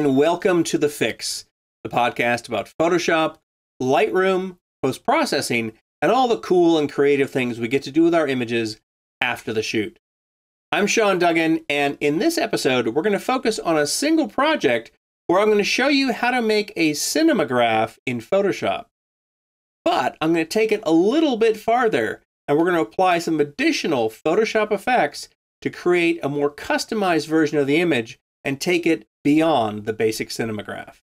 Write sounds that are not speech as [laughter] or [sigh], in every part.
and welcome to The Fix, the podcast about Photoshop, Lightroom, post processing, and all the cool and creative things we get to do with our images after the shoot. I'm Sean Duggan, and in this episode, we're going to focus on a single project where I'm going to show you how to make a cinemagraph in Photoshop. But I'm going to take it a little bit farther, and we're going to apply some additional Photoshop effects to create a more customized version of the image and take it beyond the basic cinemagraph.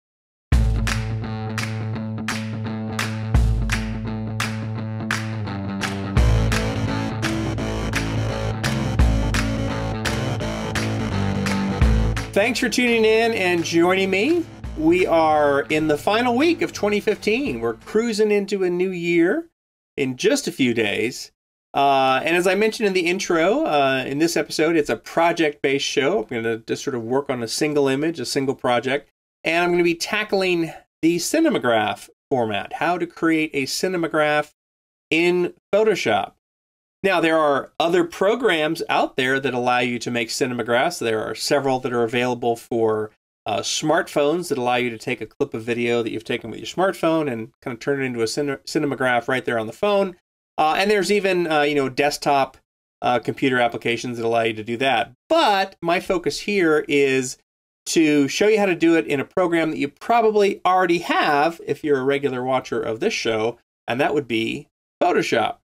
Thanks for tuning in and joining me. We are in the final week of 2015. We're cruising into a new year in just a few days. Uh, and as I mentioned in the intro, uh, in this episode, it's a project based show. I'm going to just sort of work on a single image, a single project. And I'm going to be tackling the cinemagraph format, how to create a cinemagraph in Photoshop. Now, there are other programs out there that allow you to make cinemagraphs. There are several that are available for uh, smartphones that allow you to take a clip of video that you've taken with your smartphone and kind of turn it into a cin- cinemagraph right there on the phone. Uh, and there's even, uh, you know, desktop uh, computer applications that allow you to do that. But my focus here is to show you how to do it in a program that you probably already have if you're a regular watcher of this show, and that would be Photoshop.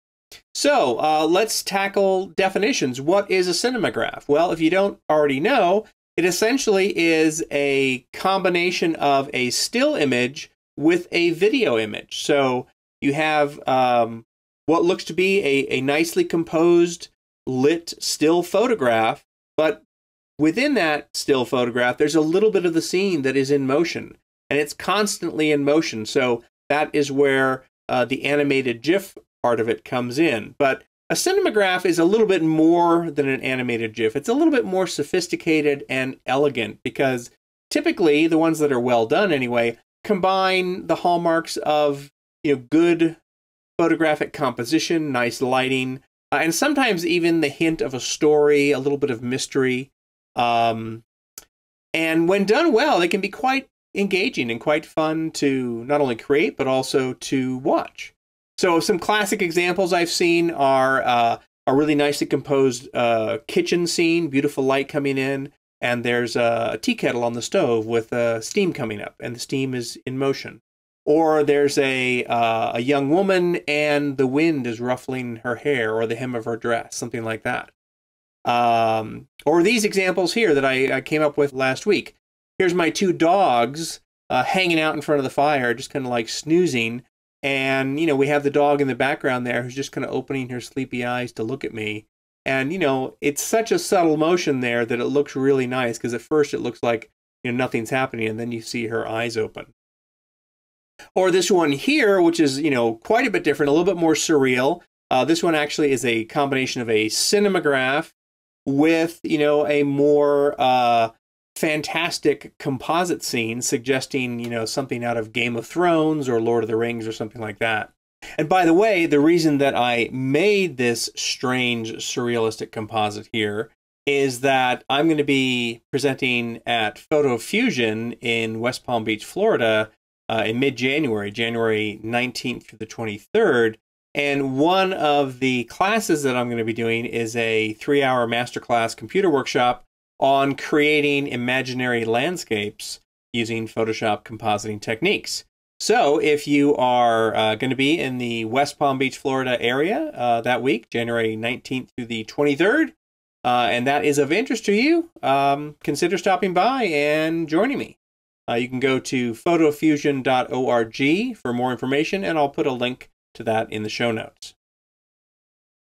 So uh, let's tackle definitions. What is a cinemagraph? Well, if you don't already know, it essentially is a combination of a still image with a video image. So you have um, what looks to be a, a nicely composed, lit still photograph, but within that still photograph, there's a little bit of the scene that is in motion, and it's constantly in motion. So that is where uh, the animated GIF part of it comes in. But a cinemagraph is a little bit more than an animated GIF. It's a little bit more sophisticated and elegant because typically the ones that are well done anyway combine the hallmarks of you know good photographic composition, nice lighting, uh, and sometimes even the hint of a story, a little bit of mystery. Um, and when done well, they can be quite engaging and quite fun to not only create but also to watch. So some classic examples I've seen are uh, a really nicely composed uh, kitchen scene, beautiful light coming in, and there's a, tea kettle on the stove with uh, steam coming up, and the steam is in motion. Or there's a uh, a young woman and the wind is ruffling her hair or the hem of her dress, something like that. Um, or these examples here that I, I, came up with last week. Here's my two dogs uh, hanging out in front of the fire, just kind of like snoozing and, you know, we have the dog in the background there who's just kind of opening her sleepy eyes to look at me. And, you know, it's such a subtle motion there that it looks really nice because at first it looks like, you know, nothing's happening. And then you see her eyes open. Or this one here, which is, you know, quite a bit different, a little bit more surreal. Uh, this one actually is a combination of a cinemagraph with, you know, a more uh, fantastic composite scene suggesting, you know, something out of Game of Thrones or Lord of the Rings or something like that. And by the way, the reason that I made this strange surrealistic composite here is that I'm going to be presenting at Photo Fusion in West Palm Beach, Florida uh, in mid January, January 19th through the 23rd. And one of the classes that I'm going to be doing is a three hour masterclass computer workshop on creating imaginary landscapes using Photoshop compositing techniques. So, if you are uh, going to be in the West Palm Beach, Florida area uh, that week, January 19th through the 23rd, uh, and that is of interest to you, um, consider stopping by and joining me. Uh, you can go to photofusion.org for more information, and I'll put a link to that in the show notes.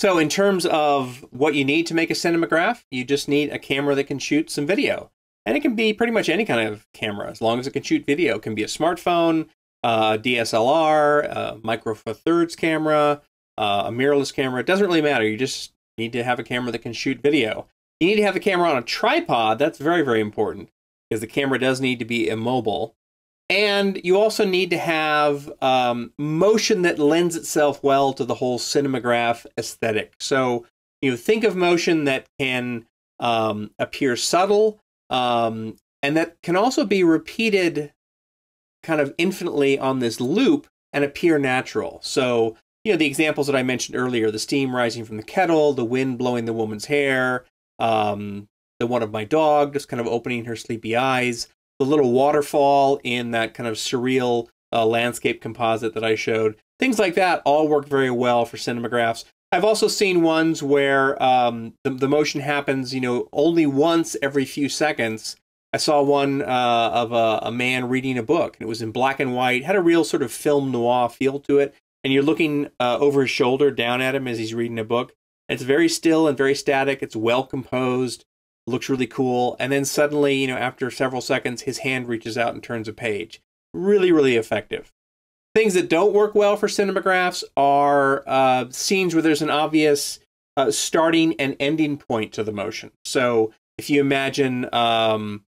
So, in terms of what you need to make a cinemagraph, you just need a camera that can shoot some video. And it can be pretty much any kind of camera, as long as it can shoot video. It can be a smartphone, a DSLR, a micro four thirds camera, uh, a mirrorless camera. It doesn't really matter. You just need to have a camera that can shoot video. You need to have a camera on a tripod. That's very, very important because the camera does need to be immobile. And you also need to have um, motion that lends itself well to the whole cinemagraph aesthetic. So, you know, think of motion that can um, appear subtle, um, and that can also be repeated kind of infinitely on this loop and appear natural. So, you know, the examples that I mentioned earlier the steam rising from the kettle, the wind blowing the woman's hair, um, the one of my dog just kind of opening her sleepy eyes, the little waterfall in that kind of surreal uh, landscape composite that I showed. Things like that all work very well for cinemagraphs. I've also seen ones where um, the, the motion happens, you know, only once every few seconds. I saw one uh, of a, a, man reading a book, and it was in black and white, had a real sort of film noir feel to it. And you're looking uh, over his shoulder down at him as he's reading a book. It's very still and very static. It's well composed, looks really cool. And then suddenly, you know, after several seconds, his hand reaches out and turns a page. Really, really effective. Things that don't work well for cinemagraphs are uh, scenes where there's an obvious uh, starting and ending point to the motion. So if you imagine, um,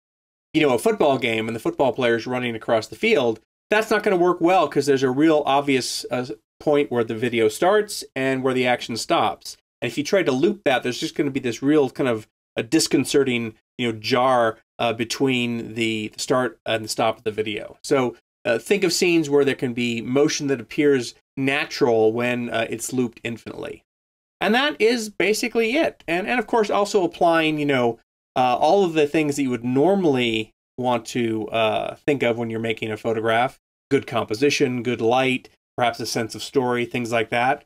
you know, a football game and the football player's running across the field, that's not going to work well because there's a real obvious uh, point where the video starts and where the action stops. And if you try to loop that, there's just going to be this real kind of a disconcerting, you know, jar uh, between the start and the stop of the video. So uh, think of scenes where there can be motion that appears natural when uh, it's looped infinitely. And that is basically it. And, and of course, also applying, you know, uh, all of the things that you would normally want to uh, think of when you're making a photograph good composition, good light, perhaps a sense of story, things like that.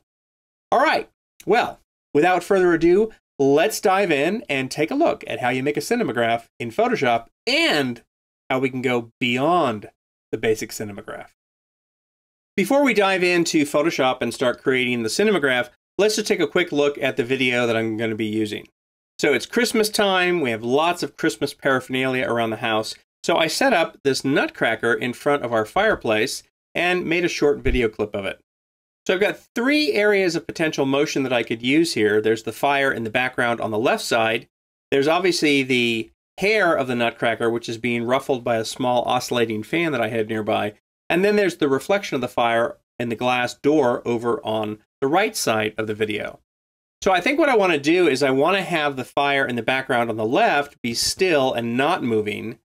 All right. Well, without further ado, let's dive in and take a look at how you make a cinemagraph in Photoshop and how we can go beyond the basic cinemagraph. Before we dive into Photoshop and start creating the cinemagraph, let's just take a quick look at the video that I'm going to be using. So it's Christmas time, we have lots of Christmas paraphernalia around the house, so I set up this nutcracker in front of our fireplace and made a short video clip of it. So I've got three areas of potential motion that I could use here. There's the fire in the background on the left side. There's obviously the hair of the nutcracker, which is being ruffled by a small oscillating fan that I had nearby. And then there's the reflection of the fire in the glass door over on the right side of the video. So I think what I want to do is I want to have the fire in the background on the left be still and not moving,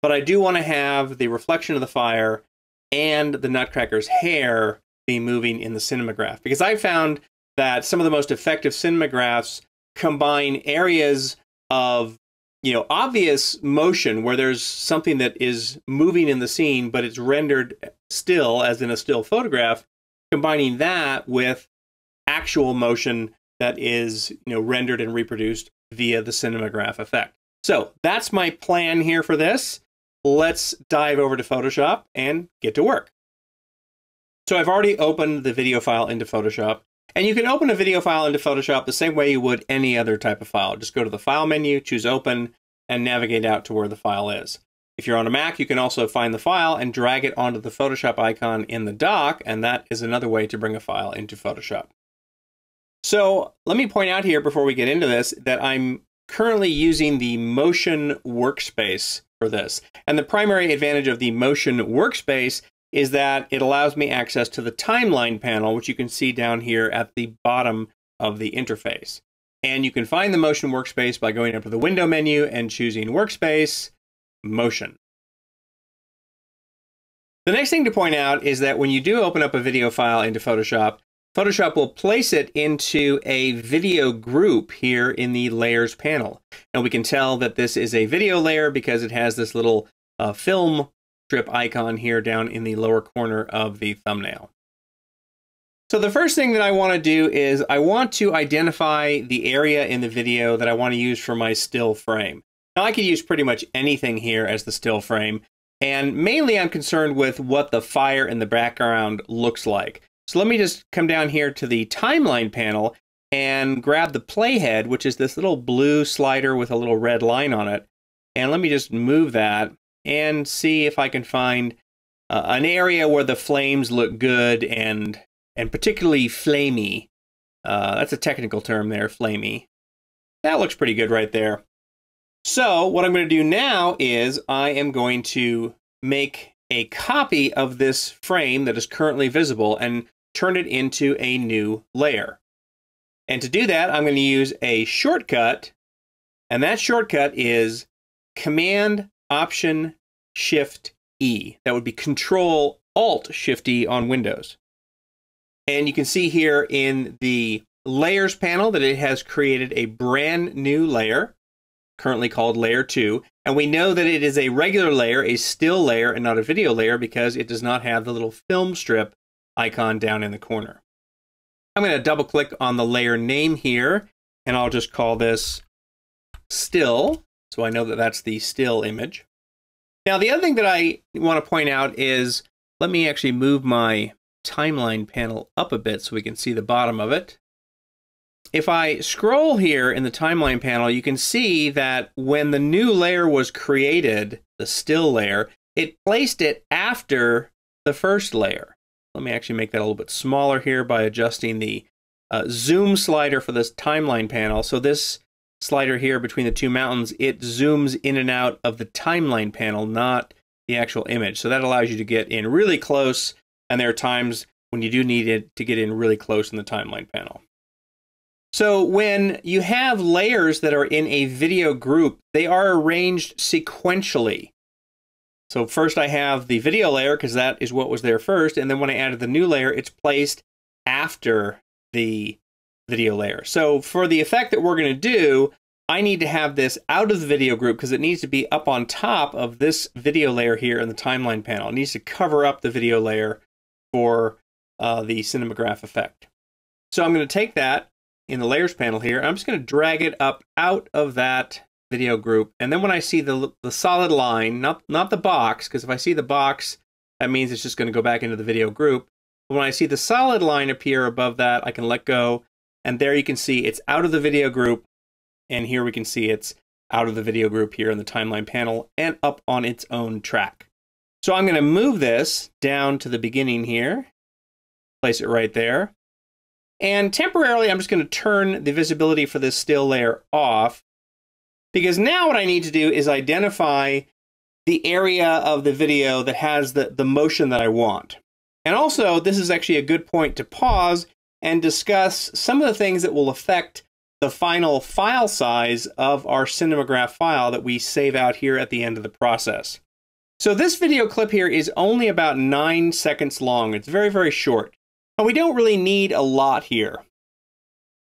but I do want to have the reflection of the fire and the nutcracker's hair be moving in the cinemagraph because I found that some of the most effective cinemagraphs combine areas of you know obvious motion where there's something that is moving in the scene but it's rendered still as in a still photograph combining that with actual motion that is you know rendered and reproduced via the cinemagraph effect. So that's my plan here for this. Let's dive over to photoshop and get to work so I've already opened the video file into Photoshop. And you can open a video file into Photoshop the same way you would any other type of file. Just go to the File menu, choose Open, and navigate out to where the file is. If you're on a Mac, you can also find the file and drag it onto the Photoshop icon in the dock, and that is another way to bring a file into Photoshop. So let me point out here before we get into this that I'm currently using the Motion Workspace for this. And the primary advantage of the Motion Workspace is that it allows me access to the timeline panel, which you can see down here at the bottom of the interface. And you can find the motion workspace by going up to the window menu and choosing workspace, motion. The next thing to point out is that when you do open up a video file into Photoshop, Photoshop will place it into a video group here in the layers panel. And we can tell that this is a video layer because it has this little uh, film strip icon here down in the lower corner of the thumbnail. So the first thing that I want to do is I want to identify the area in the video that I want to use for my still frame. Now I could use pretty much anything here as the still frame, and mainly I'm concerned with what the fire in the background looks like. So let me just come down here to the timeline panel and grab the playhead, which is this little blue slider with a little red line on it. And let me just move that and see if I can find uh, an area where the flames look good and and particularly flamey. Uh, that's a technical term there, flamey. That looks pretty good right there. So what I'm going to do now is I am going to make a copy of this frame that is currently visible and turn it into a new layer. And to do that, I'm going to use a shortcut, and that shortcut is Command Option Shift E. That would be Control Alt Shift E on Windows. And you can see here in the layers panel that it has created a brand new layer, currently called layer 2. And we know that it is a regular layer, a still layer, and not a video layer because it does not have the little film strip icon down in the corner. I'm going to double click on the layer name here, and I'll just call this still. So I know that that's the still image. Now, the other thing that I want to point out is, let me actually move my timeline panel up a bit so we can see the bottom of it. If I scroll here in the timeline panel, you can see that when the new layer was created, the still layer, it placed it after the first layer. Let me actually make that a little bit smaller here by adjusting the uh, zoom slider for this timeline panel. So this slider here between the two mountains, it zooms in and out of the timeline panel, not the actual image. So that allows you to get in really close, and there are times when you do need it to get in really close in the timeline panel. So when you have layers that are in a video group, they are arranged sequentially. So first I have the video layer because that is what was there first. And then when I added the new layer, it's placed after the video layer. So for the effect that we're going to do, I need to have this out of the video group because it needs to be up on top of this video layer here in the timeline panel. It needs to cover up the video layer for uh, the cinemagraph effect. So I'm going to take that in the layers panel here. I'm just going to drag it up out of that video group. And then when I see the, the solid line, not, not the box, because if I see the box, that means it's just going to go back into the video group. But when I see the solid line appear above that, I can let go. And there you can see it's out of the video group. And here we can see it's out of the video group here in the timeline panel and up on its own track. So I'm going to move this down to the beginning here, place it right there. And temporarily, I'm just going to turn the visibility for this still layer off because now what I need to do is identify the area of the video that has the, the motion that I want. And also, this is actually a good point to pause and discuss some of the things that will affect the final file size of our Cinemagraph file that we save out here at the end of the process. So this video clip here is only about nine seconds long. It's very, very short. And we don't really need a lot here.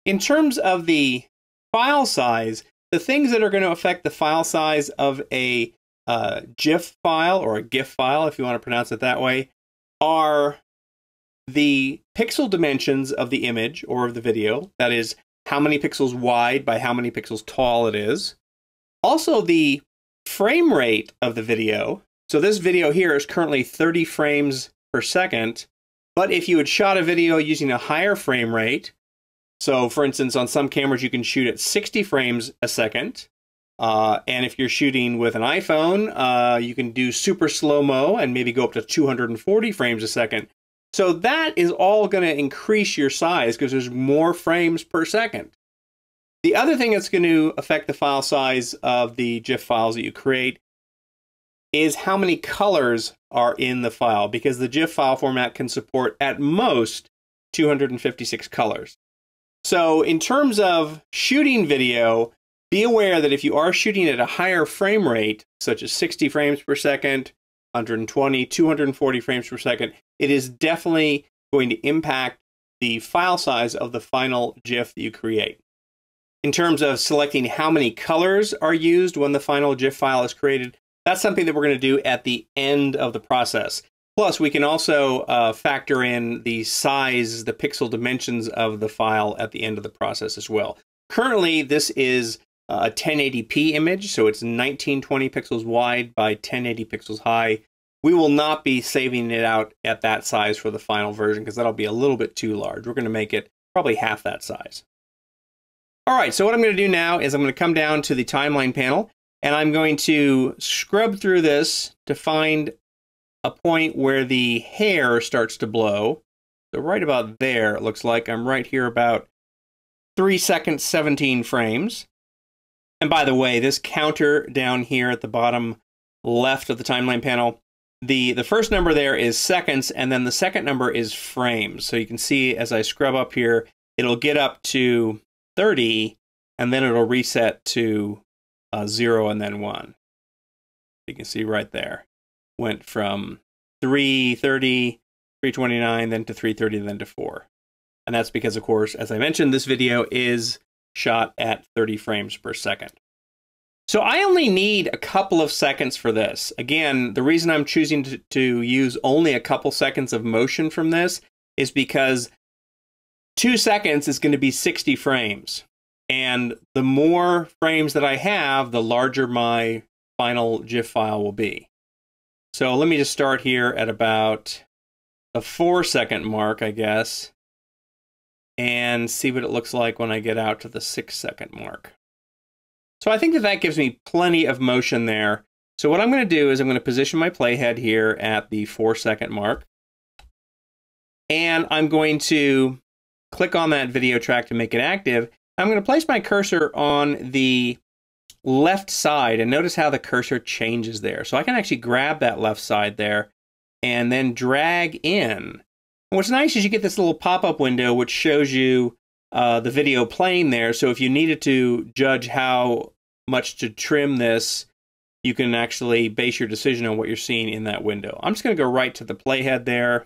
In terms of the file size, the things that are going to affect the file size of a uh, GIF file or a GIF file, if you want to pronounce it that way, are the pixel dimensions of the image or of the video. That is, how many pixels wide by how many pixels tall it is. Also, the frame rate of the video. So, this video here is currently 30 frames per second. But if you had shot a video using a higher frame rate, so, for instance, on some cameras, you can shoot at 60 frames a second. Uh, and if you're shooting with an iPhone, uh, you can do super slow mo and maybe go up to 240 frames a second. So, that is all going to increase your size because there's more frames per second. The other thing that's going to affect the file size of the GIF files that you create is how many colors are in the file because the GIF file format can support at most 256 colors. So, in terms of shooting video, be aware that if you are shooting at a higher frame rate, such as 60 frames per second, 120, 240 frames per second, it is definitely going to impact the file size of the final GIF that you create. In terms of selecting how many colors are used when the final GIF file is created, that's something that we're going to do at the end of the process. Plus, we can also uh, factor in the size, the pixel dimensions of the file at the end of the process as well. Currently, this is a 1080p image, so it's 1920 pixels wide by 1080 pixels high. We will not be saving it out at that size for the final version because that'll be a little bit too large. We're going to make it probably half that size. All right, so what I'm going to do now is I'm going to come down to the timeline panel and I'm going to scrub through this to find a point where the hair starts to blow. So right about there, it looks like I'm right here about 3 seconds, 17 frames. And by the way, this counter down here at the bottom left of the timeline panel, the, the first number there is seconds, and then the second number is frames. So you can see as I scrub up here, it'll get up to 30, and then it'll reset to uh, 0 and then 1. You can see right there. Went from 330, 329, then to 330, then to 4. And that's because, of course, as I mentioned, this video is shot at 30 frames per second. So I only need a couple of seconds for this. Again, the reason I'm choosing to, to, use only a couple seconds of motion from this is because two seconds is going to be 60 frames. And the more frames that I have, the larger my final GIF file will be. So let me just start here at about the four second mark, I guess, and see what it looks like when I get out to the six second mark. So I think that that gives me plenty of motion there. So what I'm going to do is I'm going to position my playhead here at the four second mark. And I'm going to click on that video track to make it active. I'm going to place my cursor on the left side and notice how the cursor changes there. So I can actually grab that left side there and then drag in. And what's nice is you get this little pop-up window which shows you uh, the video playing there. So if you needed to judge how much to trim this, you can actually base your decision on what you're seeing in that window. I'm just going to go right to the playhead there.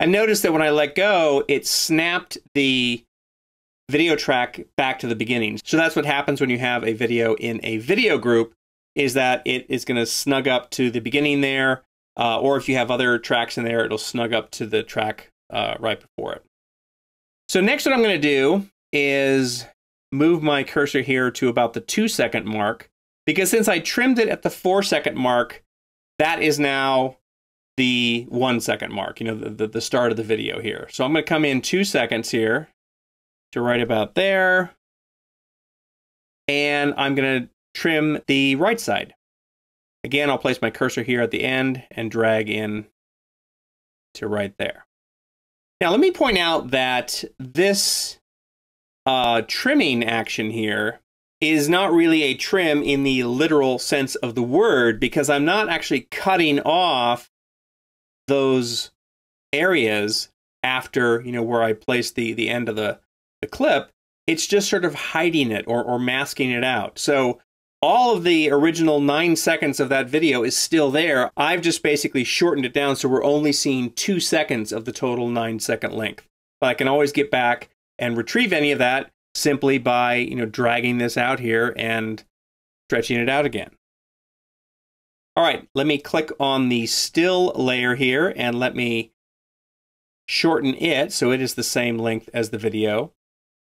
And notice that when I let go, it snapped the video track back to the beginning. So that's what happens when you have a video in a video group is that it is going to snug up to the beginning there. Uh, or if you have other tracks in there, it'll snug up to the track uh, right before it. So next what I'm going to do is move my cursor here to about the two second mark because since I trimmed it at the four second mark, that is now the one second mark, you know, the, the, the start of the video here. So I'm going to come in two seconds here to right about there. And I'm going to trim the right side. Again, I'll place my cursor here at the end and drag in to right there. Now, let me point out that this uh, trimming action here is not really a trim in the literal sense of the word because I'm not actually cutting off those areas after, you know, where I place the, the end of the, the clip, it's just sort of hiding it or, or masking it out. So all of the original nine seconds of that video is still there. I've just basically shortened it down so we're only seeing two seconds of the total nine second length. But I can always get back and retrieve any of that simply by, you know, dragging this out here and stretching it out again. All right, let me click on the still layer here and let me shorten it so it is the same length as the video.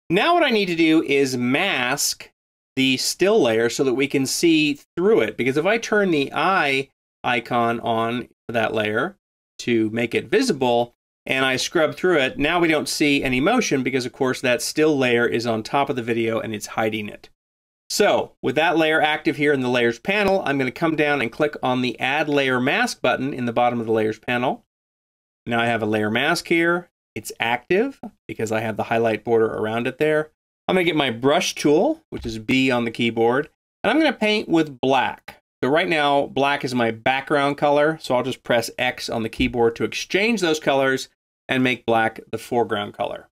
Now what I need to do is mask the still layer so that we can see through it. Because if I turn the eye icon on for that layer to make it visible and I scrub through it, now we don't see any motion because of course that still layer is on top of the video and it's hiding it. So with that layer active here in the layers panel, I'm going to come down and click on the add layer mask button in the bottom of the layers panel. Now I have a layer mask here. It's active because I have the highlight border around it there. I'm going to get my brush tool, which is B on the keyboard, and I'm going to paint with black. So right now, black is my background color, so I'll just press X on the keyboard to exchange those colors and make black the foreground color.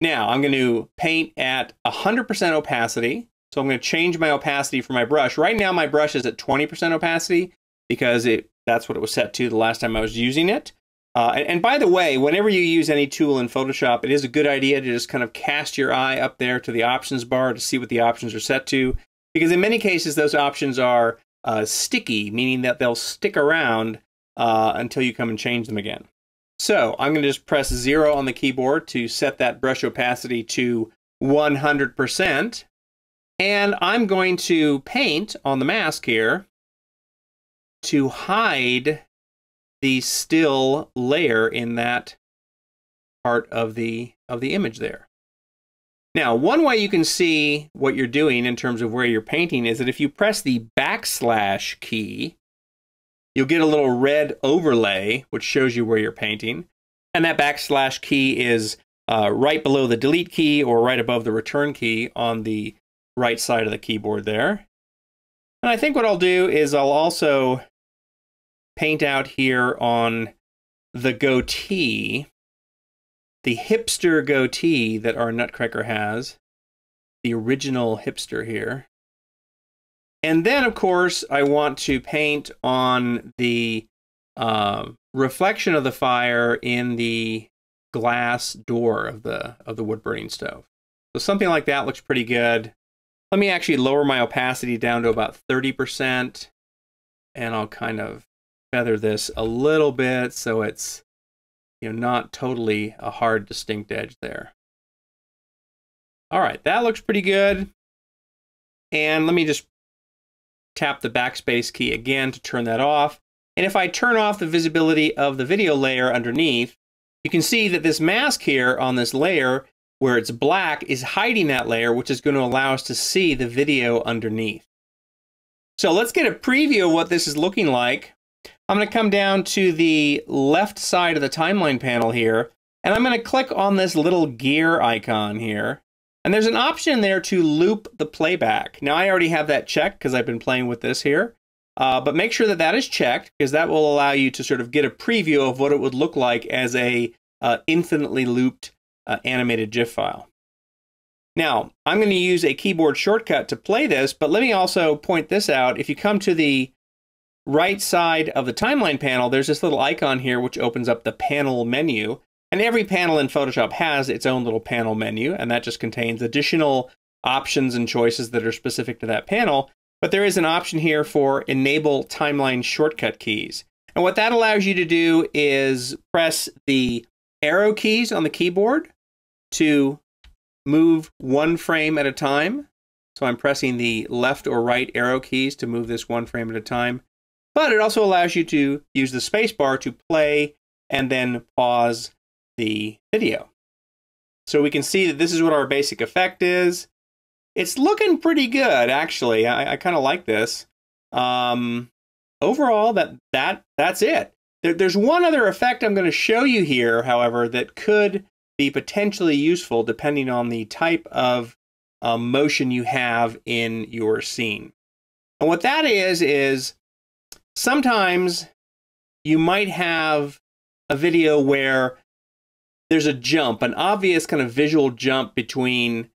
Now, I'm going to paint at 100% opacity, so I'm going to change my opacity for my brush. Right now, my brush is at 20% opacity because it that's what it was set to the last time I was using it. Uh, and, and, by the way, whenever you use any tool in Photoshop, it is a good idea to just kind of cast your eye up there to the options bar to see what the options are set to. Because in many cases, those options are uh, sticky, meaning that they'll stick around uh, until you come and change them again. So I'm going to just press zero on the keyboard to set that brush opacity to 100%. And I'm going to paint on the mask here to hide the still layer in that part of the of the image there. Now, one way you can see what you're doing in terms of where you're painting is that if you press the backslash key, you'll get a little red overlay which shows you where you're painting. And that backslash key is uh, right below the delete key or right above the return key on the right side of the keyboard there. And I think what I'll do is I'll also paint out here on the goatee, the hipster goatee that our Nutcracker has, the original hipster here. And then, of course, I want to paint on the uh, reflection of the fire in the glass door of the of the wood burning stove. So something like that looks pretty good. Let me actually lower my opacity down to about 30%, and I'll kind of feather this a little bit so it's you know not totally a hard distinct edge there. All right, that looks pretty good. And let me just tap the backspace key again to turn that off. And if I turn off the visibility of the video layer underneath, you can see that this mask here on this layer where it's black is hiding that layer, which is going to allow us to see the video underneath. So let's get a preview of what this is looking like. I'm going to come down to the left side of the timeline panel here, and I'm going to click on this little gear icon here. And there's an option there to loop the playback. Now I already have that checked because I've been playing with this here. Uh, but make sure that that is checked because that will allow you to sort of get a preview of what it would look like as a uh, infinitely looped uh, animated GIF file. Now, I'm going to use a keyboard shortcut to play this, but let me also point this out. If you come to the right side of the timeline panel, there's this little icon here which opens up the panel menu. And every panel in Photoshop has its own little panel menu, and that just contains additional options and choices that are specific to that panel. But there is an option here for enable timeline shortcut keys. And what that allows you to do is press the arrow keys on the keyboard to move one frame at a time. So I'm pressing the left or right arrow keys to move this one frame at a time. But it also allows you to use the spacebar to play and then pause the video. So we can see that this is what our basic effect is. It's looking pretty good, actually. I, I kind of like this. Um, overall, that that that's it. There, there's one other effect I'm going to show you here, however, that could be potentially useful depending on the type of uh, motion you have in your scene. And what that is is sometimes you might have a video where there's a jump, an obvious kind of visual jump between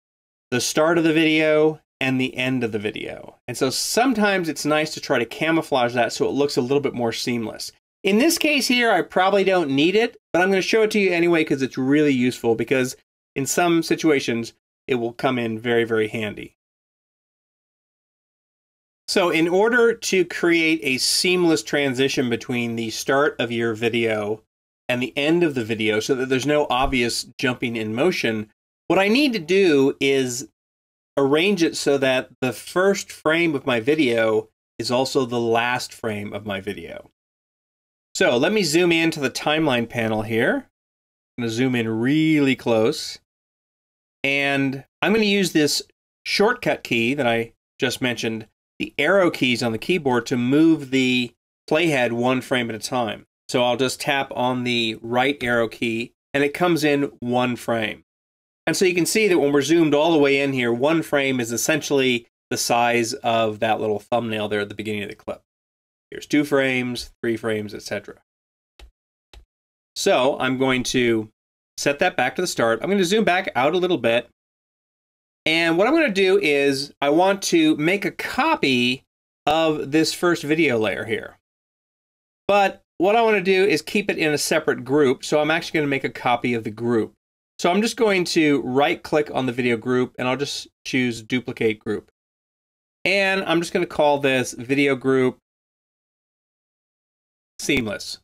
the start of the video and the end of the video. And so sometimes it's nice to try to camouflage that so it looks a little bit more seamless. In this case here, I probably don't need it, but I'm going to show it to you anyway because it's really useful because in some situations it will come in very, very handy. So in order to create a seamless transition between the start of your video and the end of the video so that there's no obvious jumping in motion, what I need to do is arrange it so that the first frame of my video is also the last frame of my video. So let me zoom in to the timeline panel here. I'm going to zoom in really close. And I'm going to use this shortcut key that I just mentioned, the arrow keys on the keyboard to move the playhead one frame at a time. So I'll just tap on the right arrow key and it comes in one frame. And so you can see that when we're zoomed all the way in here, one frame is essentially the size of that little thumbnail there at the beginning of the clip. Here's two frames, three frames, etc. So I'm going to set that back to the start. I'm going to zoom back out a little bit. And what I'm going to do is I want to make a copy of this first video layer here. But what I want to do is keep it in a separate group. So I'm actually going to make a copy of the group. So I'm just going to right click on the video group and I'll just choose duplicate group. And I'm just going to call this video group seamless.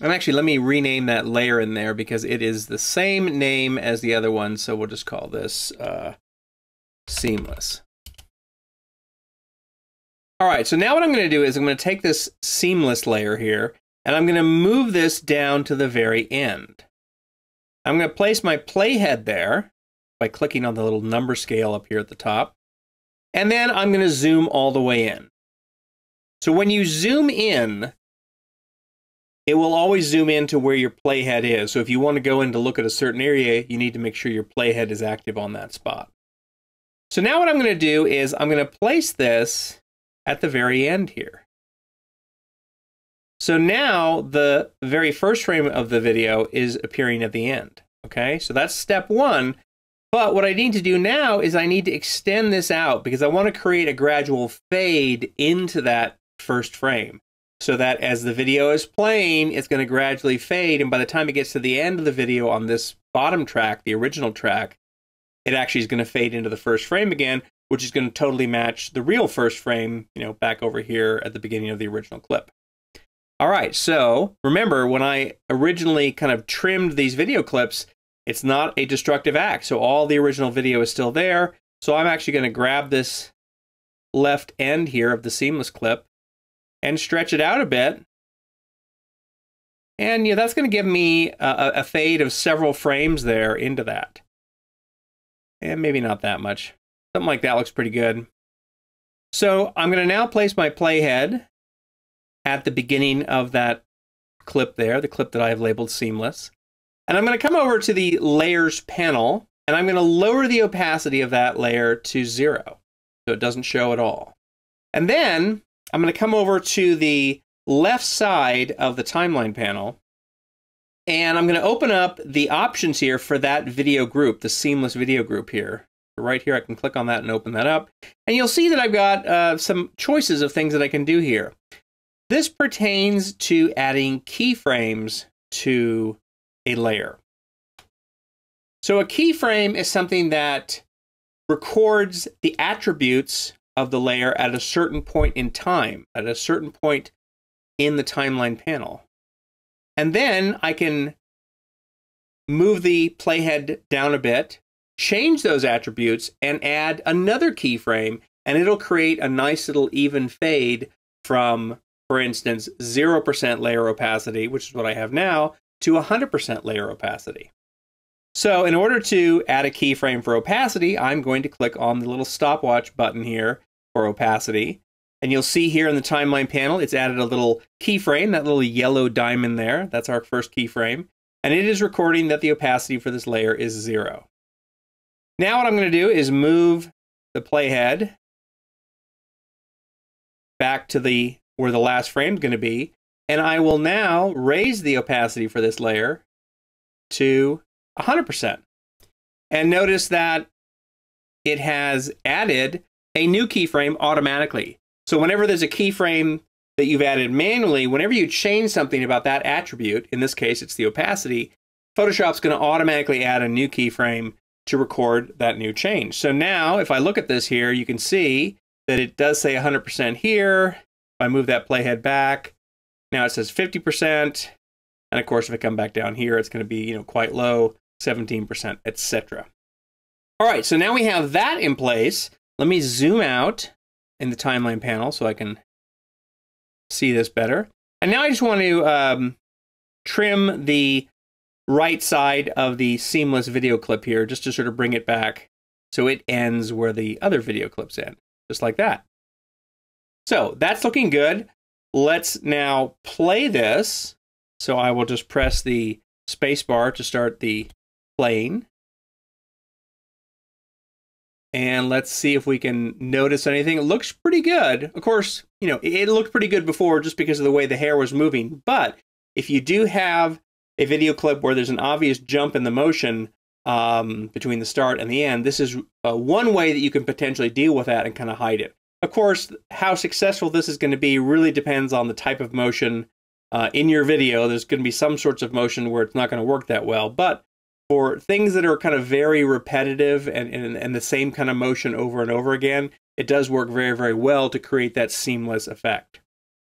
And actually, let me rename that layer in there because it is the same name as the other one. So we'll just call this uh, seamless. All right, so now what I'm going to do is I'm going to take this seamless layer here and I'm going to move this down to the very end. I'm going to place my playhead there by clicking on the little number scale up here at the top. And then I'm going to zoom all the way in. So when you zoom in, it will always zoom in to where your playhead is. So if you want to go in to look at a certain area, you need to make sure your playhead is active on that spot. So now what I'm going to do is I'm going to place this at the very end here. So now the very first frame of the video is appearing at the end. Okay, so that's step one. But what I need to do now is I need to extend this out because I want to create a gradual fade into that first frame so that as the video is playing, it's going to gradually fade. And by the time it gets to the end of the video on this bottom track, the original track, it actually is going to fade into the first frame again, which is going to totally match the real first frame, you know, back over here at the beginning of the original clip. All right, so remember when I originally kind of trimmed these video clips, it's not a destructive act. So all the original video is still there. So I'm actually going to grab this left end here of the seamless clip and stretch it out a bit. And yeah, that's going to give me a, a fade of several frames there into that. And maybe not that much. Something like that looks pretty good. So I'm going to now place my playhead at the beginning of that clip there, the clip that I have labeled seamless. And I'm going to come over to the layers panel and I'm going to lower the opacity of that layer to zero so it doesn't show at all. And then I'm going to come over to the left side of the timeline panel and I'm going to open up the options here for that video group, the seamless video group here. Right here, I can click on that and open that up. And you'll see that I've got uh, some choices of things that I can do here. This pertains to adding keyframes to a layer. So a keyframe is something that records the attributes of the layer at a certain point in time, at a certain point in the timeline panel. And then I can move the playhead down a bit, change those attributes, and add another keyframe, and it'll create a nice little even fade from, for instance, 0% layer opacity, which is what I have now, to 100% layer opacity. So in order to add a keyframe for opacity, I'm going to click on the little stopwatch button here for opacity. And you'll see here in the timeline panel, it's added a little keyframe, that little yellow diamond there. That's our first keyframe. And it is recording that the opacity for this layer is zero. Now what I'm going to do is move the playhead back to the where the last frame is going to be. And I will now raise the opacity for this layer to 100%. And notice that it has added a new keyframe automatically. So whenever there's a keyframe that you've added manually, whenever you change something about that attribute, in this case it's the opacity, Photoshop's going to automatically add a new keyframe to record that new change. So now if I look at this here, you can see that it does say 100% here. If I move that playhead back, now it says 50%. And of course, if I come back down here, it's going to be you know quite low, 17%, etc. All right, so now we have that in place. Let me zoom out in the timeline panel so I can see this better. And now I just want to um, trim the right side of the seamless video clip here just to sort of bring it back so it ends where the other video clips end, just like that. So that's looking good. Let's now play this. So I will just press the spacebar to start the playing. And let's see if we can notice anything. It looks pretty good. Of course, you know, it looked pretty good before just because of the way the hair was moving. But if you do have a video clip where there's an obvious jump in the motion um, between the start and the end, this is uh, one way that you can potentially deal with that and kind of hide it. Of course, how successful this is going to be really depends on the type of motion uh, in your video. There's going to be some sorts of motion where it's not going to work that well. But for things that are kind of very repetitive and, and, and the same kind of motion over and over again, it does work very, very well to create that seamless effect.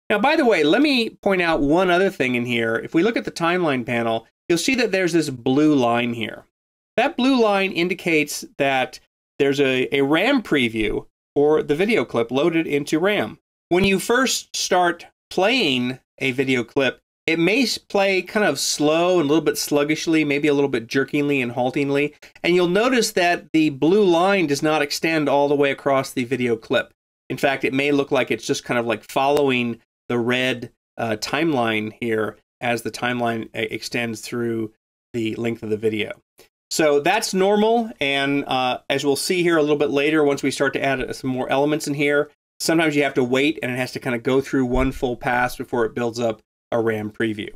Now, by the way, let me point out one other thing in here. If we look at the timeline panel, you'll see that there's this blue line here. That blue line indicates that there's a, a RAM preview for the video clip loaded into RAM. When you first start playing a video clip, it may play kind of slow and a little bit sluggishly, maybe a little bit jerkingly and haltingly. And you'll notice that the blue line does not extend all the way across the video clip. In fact, it may look like it's just kind of like following the red uh, timeline here as the timeline uh, extends through the length of the video. So that's normal. And uh, as we'll see here a little bit later, once we start to add some more elements in here, sometimes you have to wait and it has to kind of go through one full pass before it builds up a RAM preview.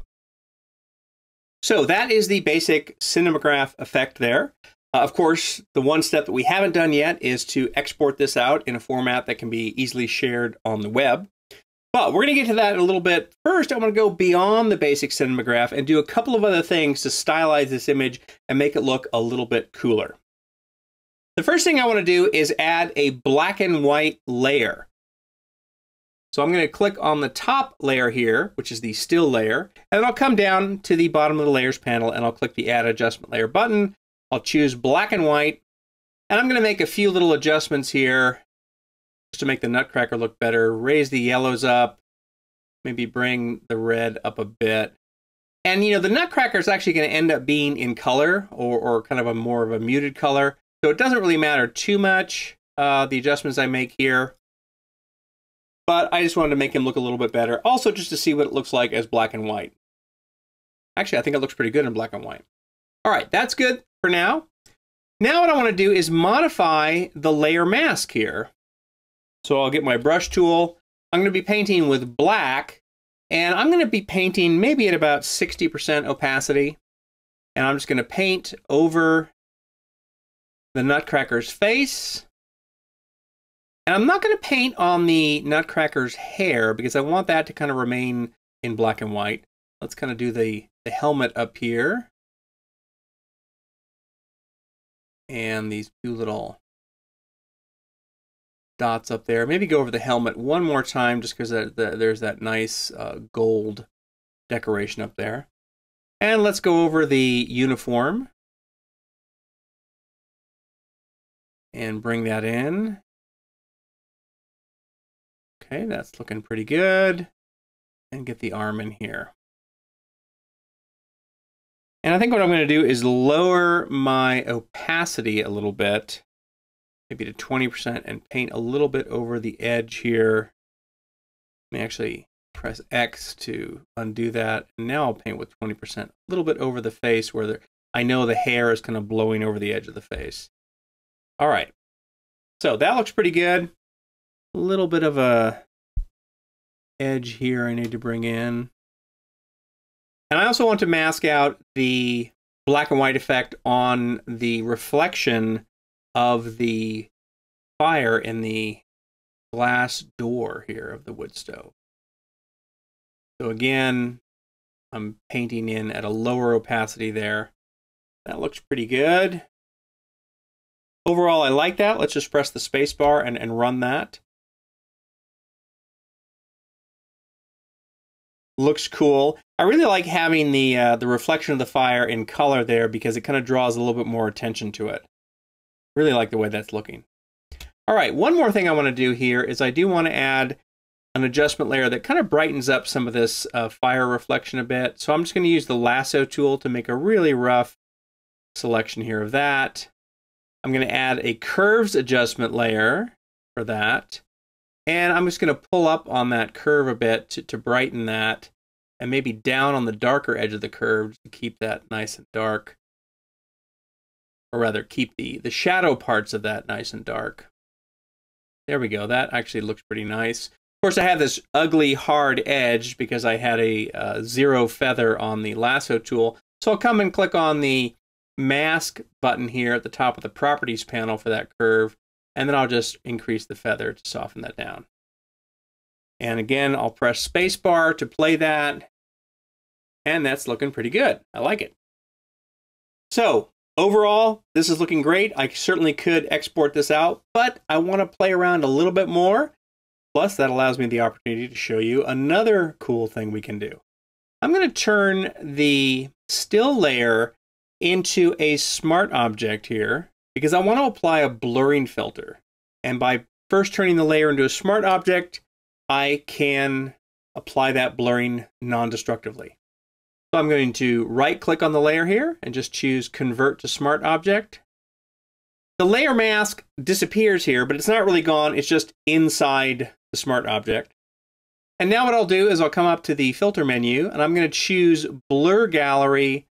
So that is the basic cinemagraph effect there. Uh, of course, the one step that we haven't done yet is to export this out in a format that can be easily shared on the web. But we're going to get to that in a little bit. First, I want to go beyond the basic cinemagraph and do a couple of other things to stylize this image and make it look a little bit cooler. The first thing I want to do is add a black and white layer. So I'm going to click on the top layer here, which is the still layer, and I'll come down to the bottom of the layers panel and I'll click the add adjustment layer button. I'll choose black and white, and I'm going to make a few little adjustments here just to make the nutcracker look better. Raise the yellows up, maybe bring the red up a bit. And you know, the nutcracker is actually going to end up being in color or, or kind of a more of a muted color. So it doesn't really matter too much, uh, the adjustments I make here but I just wanted to make him look a little bit better. Also, just to see what it looks like as black and white. Actually, I think it looks pretty good in black and white. All right, that's good for now. Now what I want to do is modify the layer mask here. So I'll get my brush tool. I'm going to be painting with black, and I'm going to be painting maybe at about 60% opacity. And I'm just going to paint over the Nutcracker's face. And I'm not going to paint on the Nutcracker's hair because I want that to kind of remain in black and white. Let's kind of do the, the helmet up here. And these two little dots up there. Maybe go over the helmet one more time just because the, the, there's that nice uh, gold decoration up there. And let's go over the uniform. And bring that in. Okay, that's looking pretty good. And get the arm in here. And I think what I'm going to do is lower my opacity a little bit, maybe to 20%, and paint a little bit over the edge here. Let me actually press X to undo that. And now I'll paint with 20%, a little bit over the face where the, I know the hair is kind of blowing over the edge of the face. All right. So that looks pretty good little bit of a edge here I need to bring in. And I also want to mask out the black and white effect on the reflection of the fire in the glass door here of the wood stove. So again, I'm painting in at a lower opacity there. That looks pretty good. Overall, I like that. Let's just press the space bar and, and run that. Looks cool. I really like having the uh, the reflection of the fire in color there because it kind of draws a little bit more attention to it. Really like the way that's looking. All right, one more thing I want to do here is I do want to add an adjustment layer that kind of brightens up some of this uh, fire reflection a bit. So I'm just going to use the lasso tool to make a really rough selection here of that. I'm going to add a curves adjustment layer for that. And I'm just going to pull up on that curve a bit to, to brighten that and maybe down on the darker edge of the curve to keep that nice and dark. Or rather, keep the, the shadow parts of that nice and dark. There we go. That actually looks pretty nice. Of course, I have this ugly hard edge because I had a uh, zero feather on the lasso tool. So I'll come and click on the mask button here at the top of the properties panel for that curve and then I'll just increase the feather to soften that down. And again, I'll press spacebar to play that, and that's looking pretty good. I like it. So overall, this is looking great. I certainly could export this out, but I want to play around a little bit more. Plus, that allows me the opportunity to show you another cool thing we can do. I'm going to turn the still layer into a smart object here because I want to apply a blurring filter. And by first turning the layer into a smart object, I can apply that blurring non-destructively. So I'm going to right click on the layer here and just choose convert to smart object. The layer mask disappears here, but it's not really gone. It's just inside the smart object. And now what I'll do is I'll come up to the filter menu and I'm going to choose blur gallery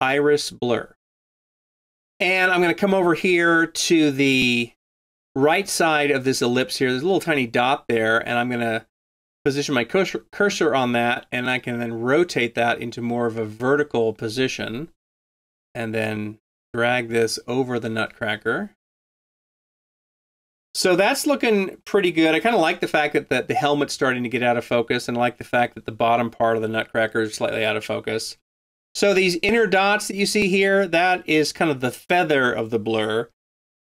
iris blur. And I'm going to come over here to the right side of this ellipse here. There's a little tiny dot there, and I'm going to position my cursor on that, and I can then rotate that into more of a vertical position, and then drag this over the nutcracker. So that's looking pretty good. I kind of like the fact that the, the helmet's starting to get out of focus and I like the fact that the bottom part of the nutcracker is slightly out of focus. So these inner dots that you see here, that is kind of the feather of the blur.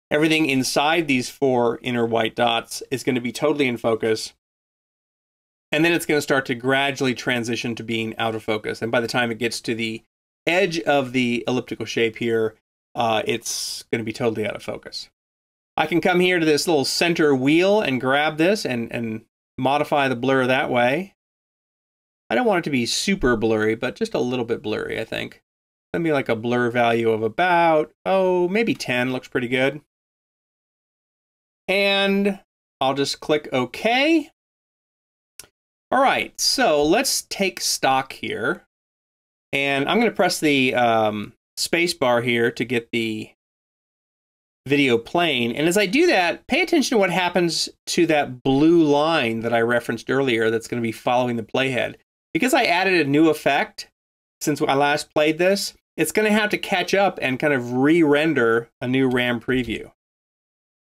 Everything inside these four inner white dots is going to be totally in focus. And then it's going to start to gradually transition to being out of focus. And by the time it gets to the edge of the elliptical shape here, uh, it's going to be totally out of focus. I can come here to this little center wheel and grab this and, and modify the blur that way. I don't want it to be super blurry, but just a little bit blurry, I think. Let me like a blur value of about, oh, maybe 10 looks pretty good. And I'll just click OK. All right, so let's take stock here. And I'm going to press the um, space bar here to get the video playing. And as I do that, pay attention to what happens to that blue line that I referenced earlier that's going to be following the playhead. Because I added a new effect since I last played this, it's going to have to catch up and kind of re-render a new RAM preview.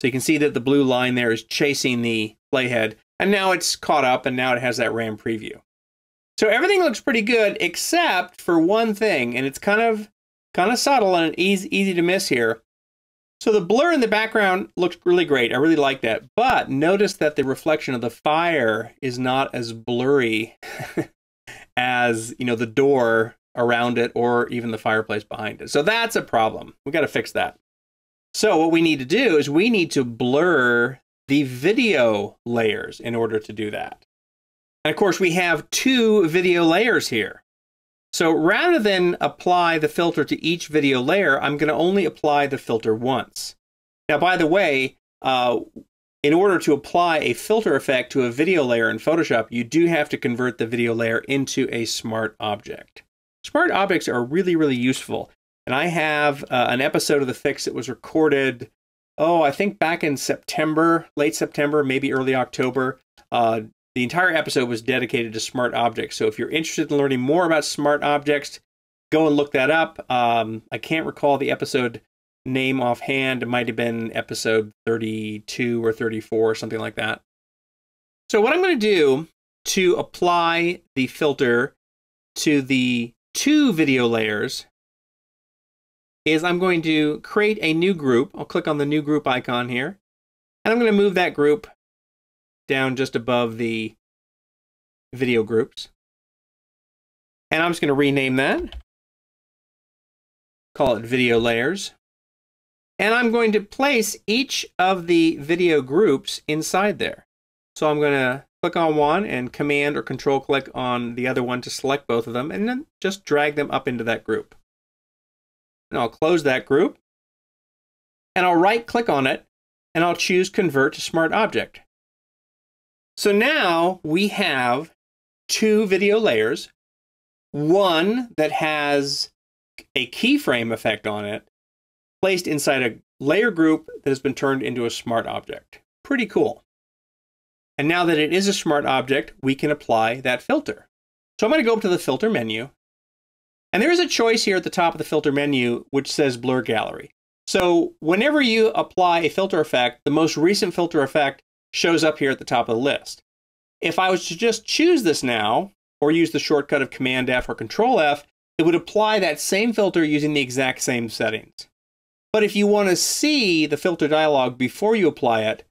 So you can see that the blue line there is chasing the playhead, and now it's caught up, and now it has that RAM preview. So everything looks pretty good, except for one thing, and it's kind of kind of subtle and easy, easy to miss here. So the blur in the background looks really great. I really like that. But notice that the reflection of the fire is not as blurry [laughs] as, you know, the door around it or even the fireplace behind it. So that's a problem. We got to fix that. So what we need to do is we need to blur the video layers in order to do that. And of course, we have two video layers here. So rather than apply the filter to each video layer, I'm going to only apply the filter once. Now, by the way, uh, in order to apply a filter effect to a video layer in Photoshop, you do have to convert the video layer into a smart object. Smart objects are really, really useful. And I have uh, an episode of The Fix that was recorded, oh, I think back in September, late September, maybe early October. Uh, the entire episode was dedicated to smart objects. So if you're interested in learning more about smart objects, go and look that up. Um, I can't recall the episode name offhand. It might have been episode 32 or 34 or something like that. So what I'm going to do to apply the filter to the two video layers is I'm going to create a new group. I'll click on the new group icon here. And I'm going to move that group down just above the video groups. And I'm just going to rename that. Call it video layers. And I'm going to place each of the video groups inside there. So I'm going to click on one and command or control click on the other one to select both of them and then just drag them up into that group. And I'll close that group and I'll right click on it and I'll choose convert to smart object. So now we have two video layers, one that has a keyframe effect on it, placed inside a layer group that has been turned into a smart object. Pretty cool. And now that it is a smart object, we can apply that filter. So I'm going to go up to the filter menu. And there is a choice here at the top of the filter menu which says blur gallery. So whenever you apply a filter effect, the most recent filter effect shows up here at the top of the list. If I was to just choose this now, or use the shortcut of Command F or Control F, it would apply that same filter using the exact same settings. But if you want to see the filter dialog before you apply it,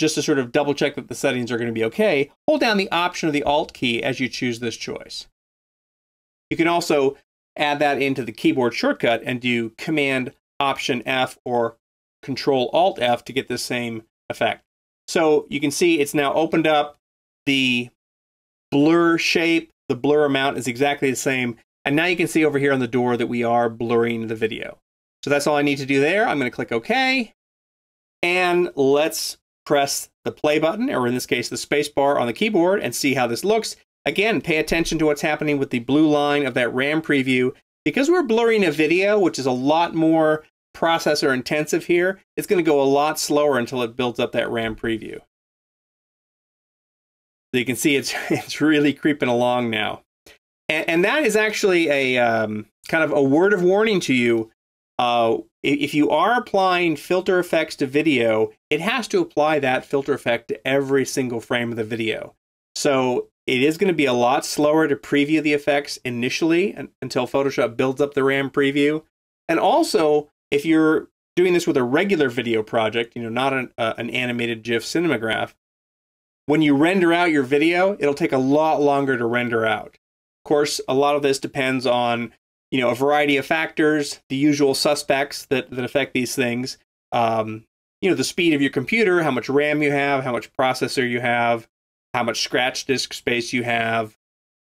just to sort of double check that the settings are going to be okay, hold down the option of the Alt key as you choose this choice. You can also add that into the keyboard shortcut and do Command Option F or Control Alt F to get the same effect. So you can see it's now opened up the blur shape, the blur amount is exactly the same. And now you can see over here on the door that we are blurring the video. So that's all I need to do there. I'm going to click OK. And let's press the play button, or in this case, the space bar on the keyboard and see how this looks. Again, pay attention to what's happening with the blue line of that RAM preview. Because we're blurring a video, which is a lot more processor intensive here, it's going to go a lot slower until it builds up that RAM preview. So you can see it's [laughs] it's really creeping along now. And, and that is actually a um, kind of a word of warning to you. uh, if you are applying filter effects to video, it has to apply that filter effect to every single frame of the video. So it is going to be a lot slower to preview the effects initially until Photoshop builds up the RAM preview. And also, if you're doing this with a regular video project, you know, not an, uh, an animated GIF cinemagraph, when you render out your video, it'll take a lot longer to render out. Of course, a lot of this depends on you know a variety of factors, the usual suspects that that affect these things. Um, you know, the speed of your computer, how much RAM you have, how much processor you have, how much scratch disk space you have,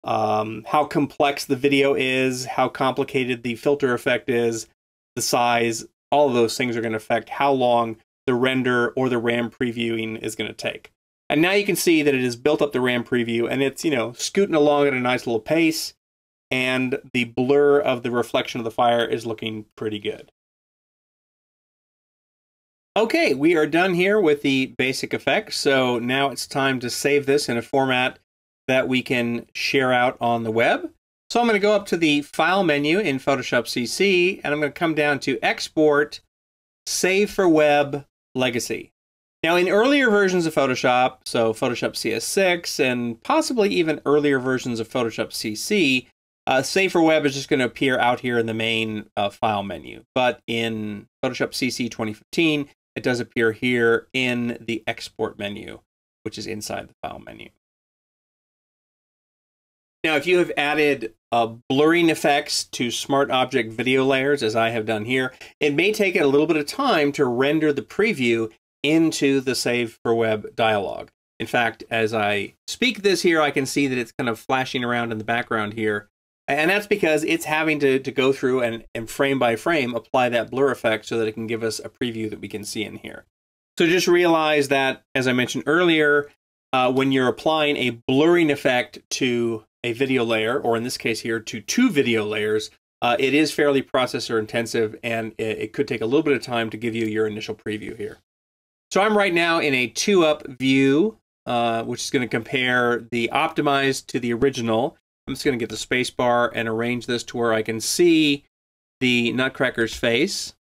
um, how complex the video is, how complicated the filter effect is, the size. All of those things are going to affect how long the render or the RAM previewing is going to take. And now you can see that it has built up the RAM preview and it's, you know, scooting along at a nice little pace and the blur of the reflection of the fire is looking pretty good. Okay, we are done here with the basic effects, so now it's time to save this in a format that we can share out on the web. So I'm going to go up to the File menu in Photoshop CC, and I'm going to come down to Export, Save for Web, Legacy. Now, in earlier versions of Photoshop, so Photoshop CS6 and possibly even earlier versions of Photoshop CC, uh, Save for Web is just going to appear out here in the main uh, file menu. But in Photoshop CC 2015, it does appear here in the export menu, which is inside the file menu. Now, if you have added uh, blurring effects to smart object video layers, as I have done here, it may take it a little bit of time to render the preview into the Save for Web dialog. In fact, as I speak this here, I can see that it's kind of flashing around in the background here and that's because it's having to, to go through and, and frame by frame apply that blur effect so that it can give us a preview that we can see in here. So just realize that, as I mentioned earlier, uh, when you're applying a blurring effect to a video layer, or in this case here, to two video layers, uh, it is fairly processor intensive and it, it, could take a little bit of time to give you your initial preview here. So I'm right now in a two up view, uh, which is going to compare the optimized to the original. I'm just going to get the space bar and arrange this to where I can see the Nutcracker's face.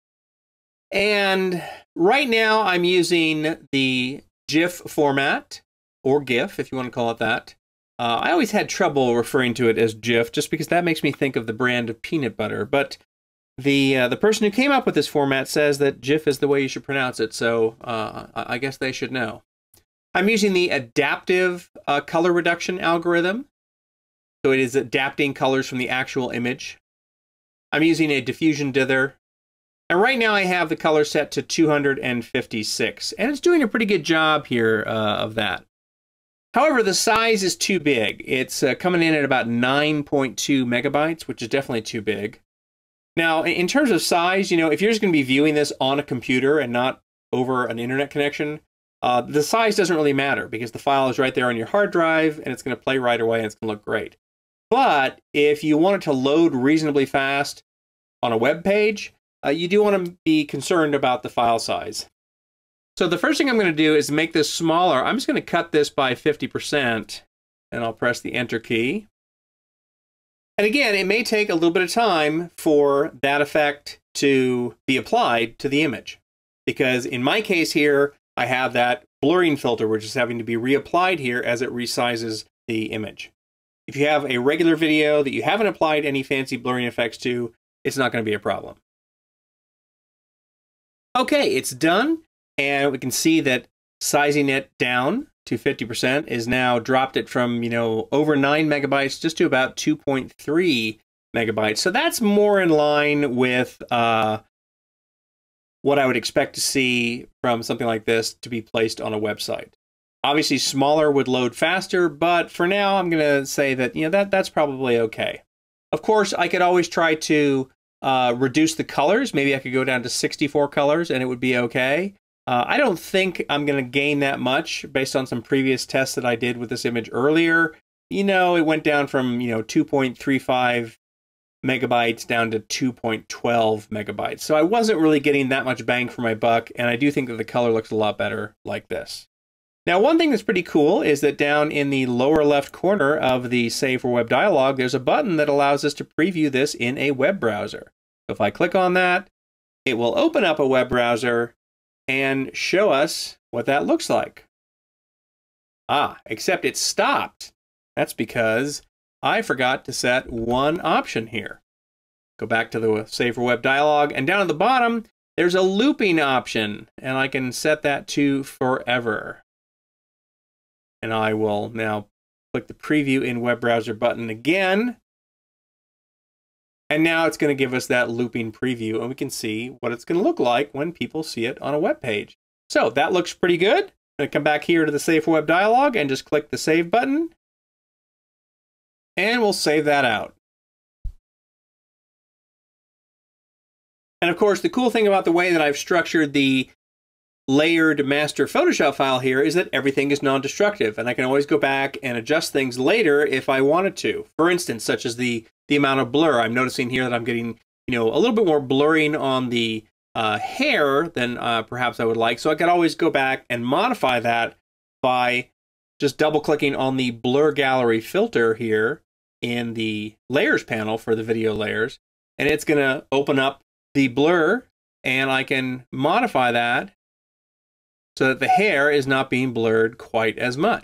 And right now I'm using the GIF format, or GIF if you want to call it that. Uh, I always had trouble referring to it as GIF just because that makes me think of the brand of peanut butter. But the uh, the person who came up with this format says that GIF is the way you should pronounce it, so uh, I guess they should know. I'm using the adaptive uh, color reduction algorithm. So it is adapting colors from the actual image. I'm using a diffusion dither. And right now I have the color set to 256, and it's doing a pretty good job here uh, of that. However, the size is too big. It's uh, coming in at about 9.2 megabytes, which is definitely too big. Now, in terms of size, you know, if you're just going to be viewing this on a computer and not over an internet connection, uh, the size doesn't really matter because the file is right there on your hard drive and it's going to play right away and it's going to look great. But if you want it to load reasonably fast on a web page, uh, you do want to be concerned about the file size. So the first thing I'm going to do is make this smaller. I'm just going to cut this by 50% and I'll press the enter key. And again, it may take a little bit of time for that effect to be applied to the image. Because in my case here, I have that blurring filter, which is having to be reapplied here as it resizes the image. If you have a regular video that you haven't applied any fancy blurring effects to, it's not going to be a problem. Okay, it's done, and we can see that sizing it down to 50% is now dropped it from, you know, over 9 megabytes just to about 2.3 megabytes. So that's more in line with uh, what I would expect to see from something like this to be placed on a website. Obviously, smaller would load faster, but for now, I'm going to say that you know that that's probably okay. Of course, I could always try to uh, reduce the colors. Maybe I could go down to 64 colors, and it would be okay. Uh, I don't think I'm going to gain that much based on some previous tests that I did with this image earlier. You know, it went down from you know 2.35 megabytes down to 2.12 megabytes. So I wasn't really getting that much bang for my buck, and I do think that the color looks a lot better like this. Now, one thing that's pretty cool is that down in the lower left corner of the Save for Web dialog, there's a button that allows us to preview this in a web browser. If I click on that, it will open up a web browser and show us what that looks like. Ah, except it stopped. That's because I forgot to set one option here. Go back to the Save for Web dialog, and down at the bottom, there's a looping option, and I can set that to forever. And I will now click the Preview in Web Browser button again. And now it's going to give us that looping preview, and we can see what it's going to look like when people see it on a web page. So that looks pretty good. I'm going to come back here to the Save Web dialog and just click the Save button. And we'll save that out. And of course, the cool thing about the way that I've structured the layered master Photoshop file here is that everything is non-destructive, and I can always go back and adjust things later if I wanted to. For instance, such as the the amount of blur. I'm noticing here that I'm getting you know a little bit more blurring on the uh, hair than uh, perhaps I would like. So I could always go back and modify that by just double clicking on the blur gallery filter here in the layers panel for the video layers. And it's going to open up the blur and I can modify that so that the hair is not being blurred quite as much.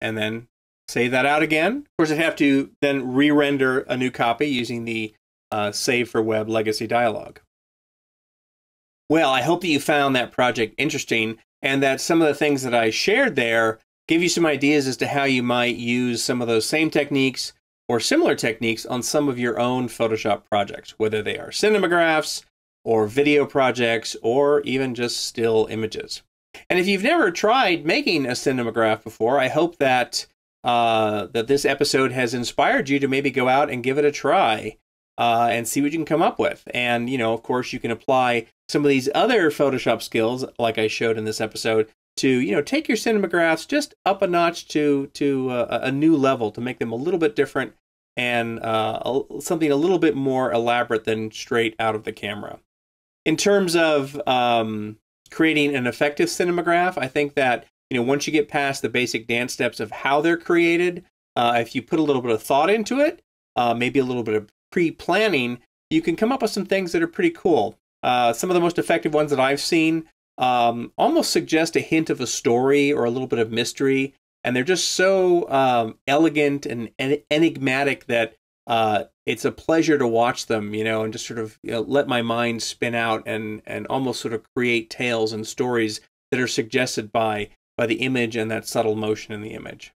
And then save that out again. Of course, I'd have to then re-render a new copy using the uh, Save for Web Legacy dialog. Well, I hope that you found that project interesting and that some of the things that I shared there give you some ideas as to how you might use some of those same techniques or similar techniques on some of your own Photoshop projects, whether they are cinemagraphs or video projects or even just still images. And if you've never tried making a cinemagraph before, I hope that uh, that this episode has inspired you to maybe go out and give it a try uh, and see what you can come up with. And you know, of course, you can apply some of these other Photoshop skills, like I showed in this episode, to you know take your cinemagraphs just up a notch to to uh, a new level to make them a little bit different and uh, something a little bit more elaborate than straight out of the camera. In terms of um, creating an effective cinemagraph, I think that you know once you get past the basic dance steps of how they're created, uh, if you put a little bit of thought into it, uh, maybe a little bit of pre-planning, you can come up with some things that are pretty cool. Uh, some of the most effective ones that I've seen um, almost suggest a hint of a story or a little bit of mystery, and they're just so um, elegant and, and, enigmatic that uh, it's a pleasure to watch them, you know, and just sort of you know, let my mind spin out and and almost sort of create tales and stories that are suggested by by the image and that subtle motion in the image.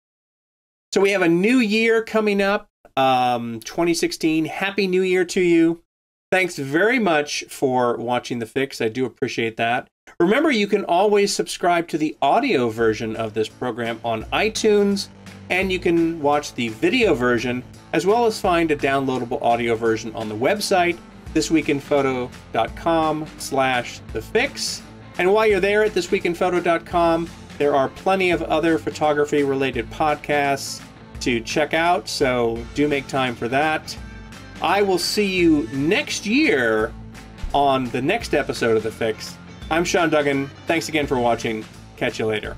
So we have a new year coming up, um, 2016. Happy New Year to you. Thanks very much for watching the fix. I do appreciate that. Remember, you can always subscribe to the audio version of this program on iTunes, and you can watch the video version, as well as find a downloadable audio version on the website, thisweekinphoto.com slash the fix. And while you're there at thisweekinphoto.com, there are plenty of other photography related podcasts to check out, so do make time for that. I will see you next year on the next episode of The Fix. I'm Sean Duggan. Thanks again for watching. Catch you later.